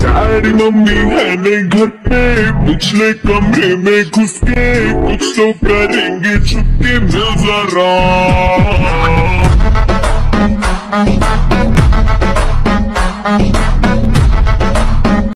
प्यारी मम्मी है नहीं घर पे, पिछले कमरे में घुस के कुछ तो करेंगे छुपके मिल जरा। Thank